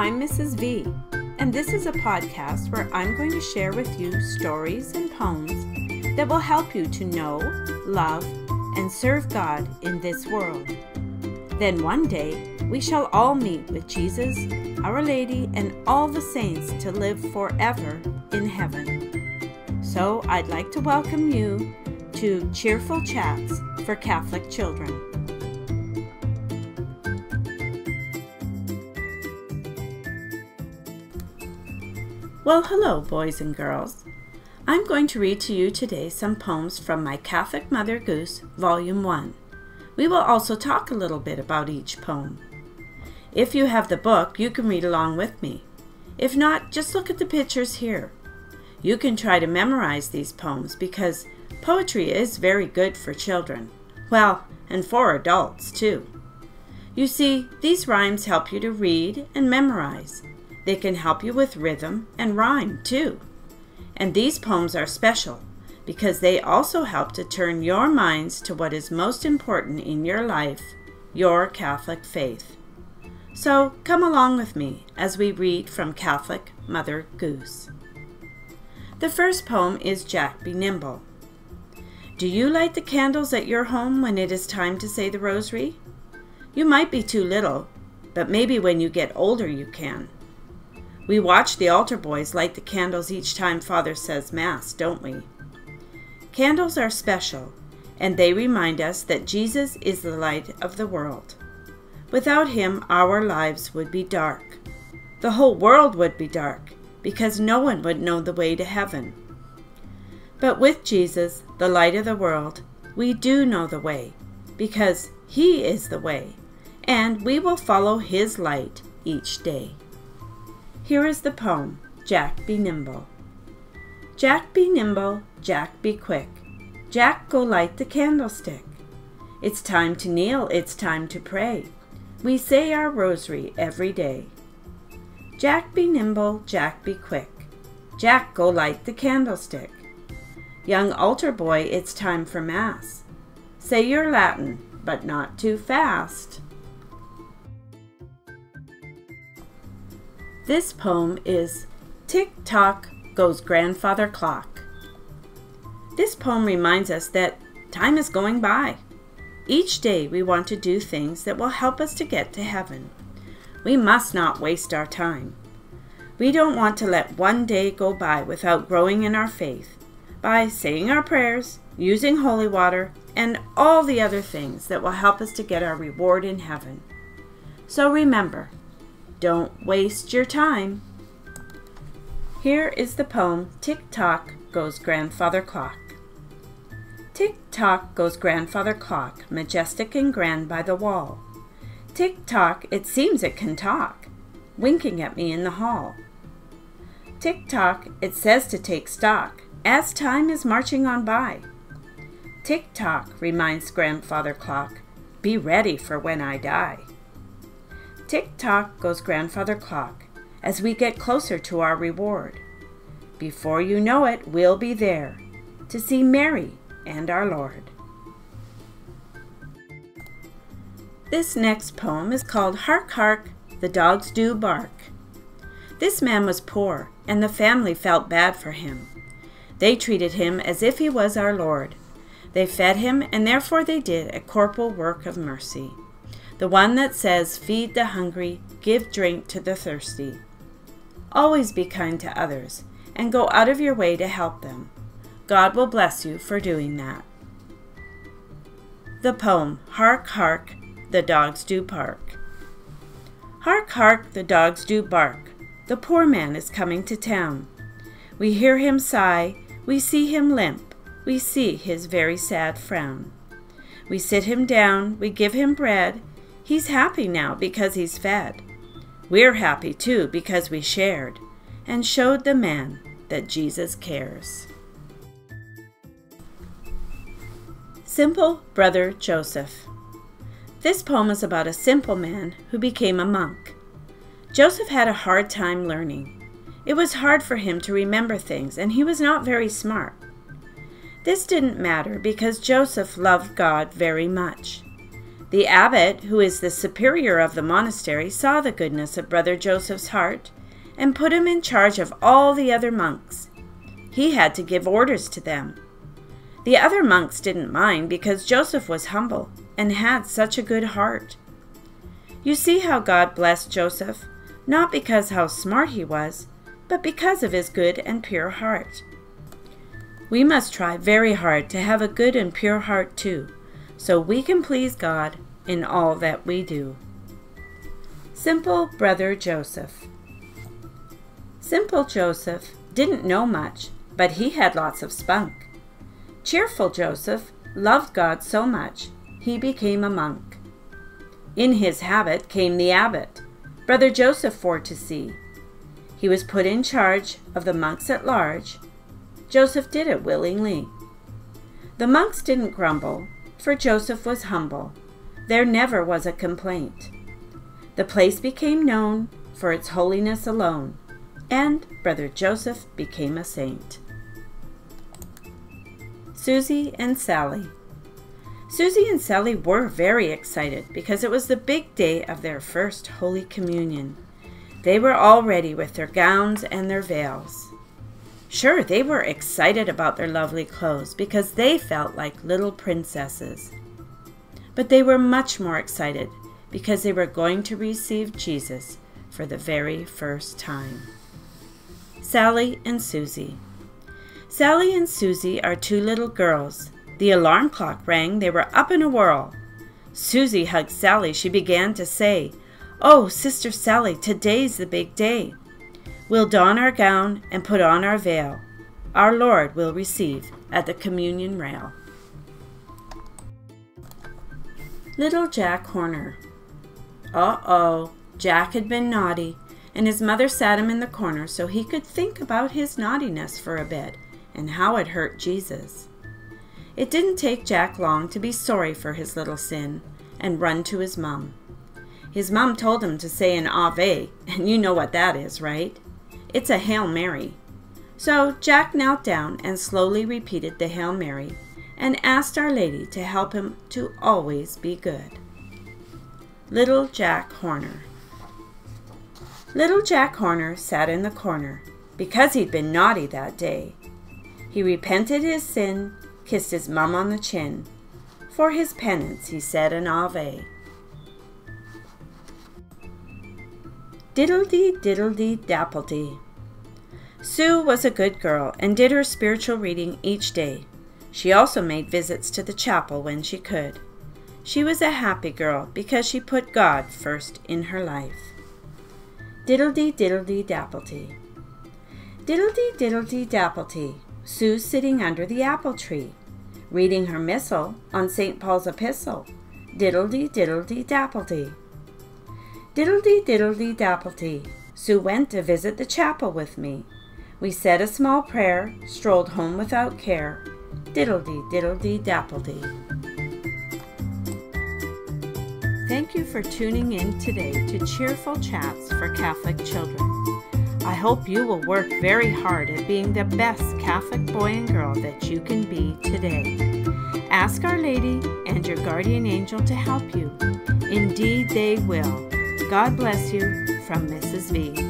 I'm Mrs. V, and this is a podcast where I'm going to share with you stories and poems that will help you to know, love, and serve God in this world. Then one day we shall all meet with Jesus, Our Lady, and all the saints to live forever in heaven. So I'd like to welcome you to Cheerful Chats for Catholic Children. Well, hello, boys and girls. I'm going to read to you today some poems from my Catholic Mother Goose, Volume 1. We will also talk a little bit about each poem. If you have the book, you can read along with me. If not, just look at the pictures here. You can try to memorize these poems because poetry is very good for children. Well, and for adults too. You see, these rhymes help you to read and memorize. They can help you with rhythm and rhyme too. And these poems are special because they also help to turn your minds to what is most important in your life, your Catholic faith. So come along with me as we read from Catholic Mother Goose. The first poem is Jack Be Nimble. Do you light the candles at your home when it is time to say the rosary? You might be too little, but maybe when you get older you can. We watch the altar boys light the candles each time Father says Mass, don't we? Candles are special, and they remind us that Jesus is the light of the world. Without him, our lives would be dark. The whole world would be dark, because no one would know the way to heaven. But with Jesus, the light of the world, we do know the way, because he is the way, and we will follow his light each day. Here is the poem Jack Be Nimble. Jack be nimble, Jack be quick. Jack go light the candlestick. It's time to kneel, it's time to pray. We say our rosary every day. Jack be nimble, Jack be quick. Jack go light the candlestick. Young altar boy, it's time for Mass. Say your Latin, but not too fast. This poem is Tick Tock Goes Grandfather Clock. This poem reminds us that time is going by. Each day we want to do things that will help us to get to heaven. We must not waste our time. We don't want to let one day go by without growing in our faith by saying our prayers, using holy water, and all the other things that will help us to get our reward in heaven. So remember, don't waste your time. Here is the poem Tick Tock Goes Grandfather Clock. Tick tock goes grandfather clock, majestic and grand by the wall. Tick tock, it seems it can talk, winking at me in the hall. Tick tock, it says to take stock, as time is marching on by. Tick tock, reminds grandfather clock, be ready for when I die. Tick tock goes grandfather clock as we get closer to our reward. Before you know it, we'll be there to see Mary and our Lord. This next poem is called Hark Hark, the Dogs Do Bark. This man was poor, and the family felt bad for him. They treated him as if he was our Lord. They fed him, and therefore they did a corporal work of mercy the one that says, Feed the hungry, give drink to the thirsty. Always be kind to others, and go out of your way to help them. God will bless you for doing that. The poem Hark, Hark, the Dogs Do Bark. Hark, hark, the dogs do bark. The poor man is coming to town. We hear him sigh, we see him limp, we see his very sad frown. We sit him down, we give him bread, He's happy now because he's fed. We're happy too because we shared and showed the man that Jesus cares. Simple Brother Joseph. This poem is about a simple man who became a monk. Joseph had a hard time learning. It was hard for him to remember things, and he was not very smart. This didn't matter because Joseph loved God very much. The abbot, who is the superior of the monastery, saw the goodness of Brother Joseph's heart and put him in charge of all the other monks. He had to give orders to them. The other monks didn't mind because Joseph was humble and had such a good heart. You see how God blessed Joseph, not because how smart he was, but because of his good and pure heart. We must try very hard to have a good and pure heart too, so we can please God in all that we do. Simple Brother Joseph Simple Joseph didn't know much, but he had lots of spunk. Cheerful Joseph loved God so much, he became a monk. In his habit came the abbot, Brother Joseph for to see. He was put in charge of the monks at large. Joseph did it willingly. The monks didn't grumble, for Joseph was humble. There never was a complaint. The place became known for its holiness alone and Brother Joseph became a saint. Susie and Sally. Susie and Sally were very excited because it was the big day of their first Holy Communion. They were all ready with their gowns and their veils. Sure, they were excited about their lovely clothes because they felt like little princesses. But they were much more excited because they were going to receive Jesus for the very first time. Sally and Susie. Sally and Susie are two little girls. The alarm clock rang, they were up in a whirl. Susie hugged Sally. She began to say, Oh, Sister Sally, today's the big day. We'll don our gown and put on our veil. Our Lord will receive at the communion rail. Little Jack Horner. Uh oh, Jack had been naughty and his mother sat him in the corner so he could think about his naughtiness for a bit and how it hurt Jesus. It didn't take Jack long to be sorry for his little sin and run to his mum. His mum told him to say an Ave, and you know what that is, right? It's a Hail Mary. So Jack knelt down and slowly repeated the Hail Mary and asked Our Lady to help him to always be good. Little Jack Horner. Little Jack Horner sat in the corner because he'd been naughty that day. He repented his sin, kissed his mum on the chin. For his penance, he said an Ave. Diddledy diddledy dappledy. Sue was a good girl and did her spiritual reading each day. She also made visits to the chapel when she could. She was a happy girl because she put God first in her life. Diddledy diddledy dappledy. Diddledy diddledy dappledy. Sue sitting under the apple tree, reading her missal on St. Paul's epistle. Diddledy diddledy dappledy. Diddledy diddledy dappledy. Sue went to visit the chapel with me. We said a small prayer, strolled home without care. Diddledy diddledy dappledy. Thank you for tuning in today to Cheerful Chats for Catholic Children. I hope you will work very hard at being the best Catholic boy and girl that you can be today. Ask Our Lady and your guardian angel to help you. Indeed, they will. God bless you from Mrs. V.